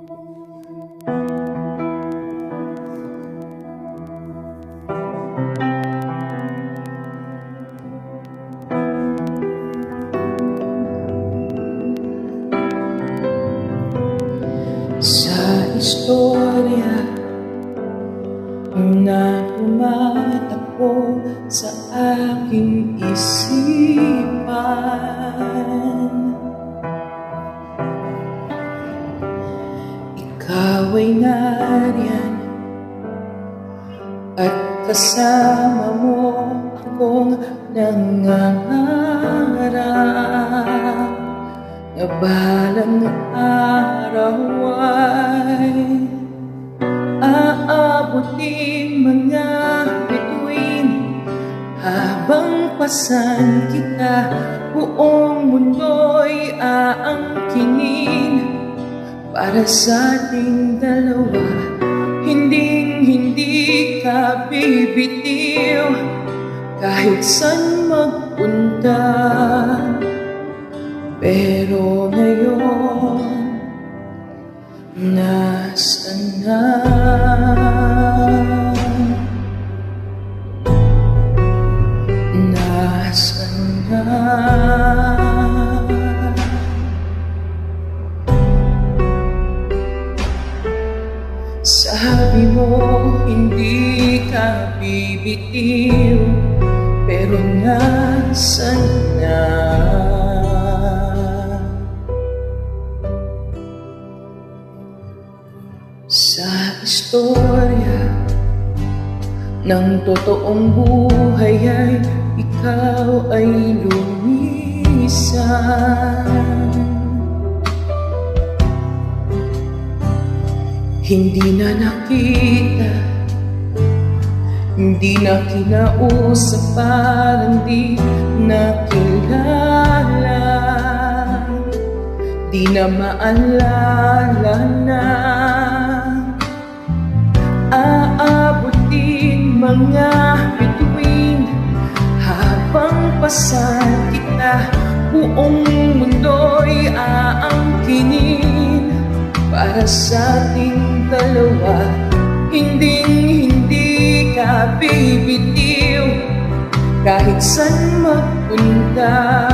Sa istorya na tumatakbo sa aking isipan Ikaw ay nariyan at kasama mo akong nangangarap. Na balang araw ay aabutin mga bituin. Habang pasan kita buong mundo'y aangkinin para sa ating dalawa hinding hindi ka bibitiw kahit saan magpunta pero ngayon, nasan na? Bibitiw Pero nasan na? Sa istorya ng totoong buhay ay ikaw ay lumisan Hindi na nakita, hindi na kinausap, parang di nakilala Di na maalala na Aabutin mga bituin Habang pasan kita. Buong mundo'y aangkinin Para sa ating dalawa. Hindi hindi ka bibitiw Kahit saan magpunta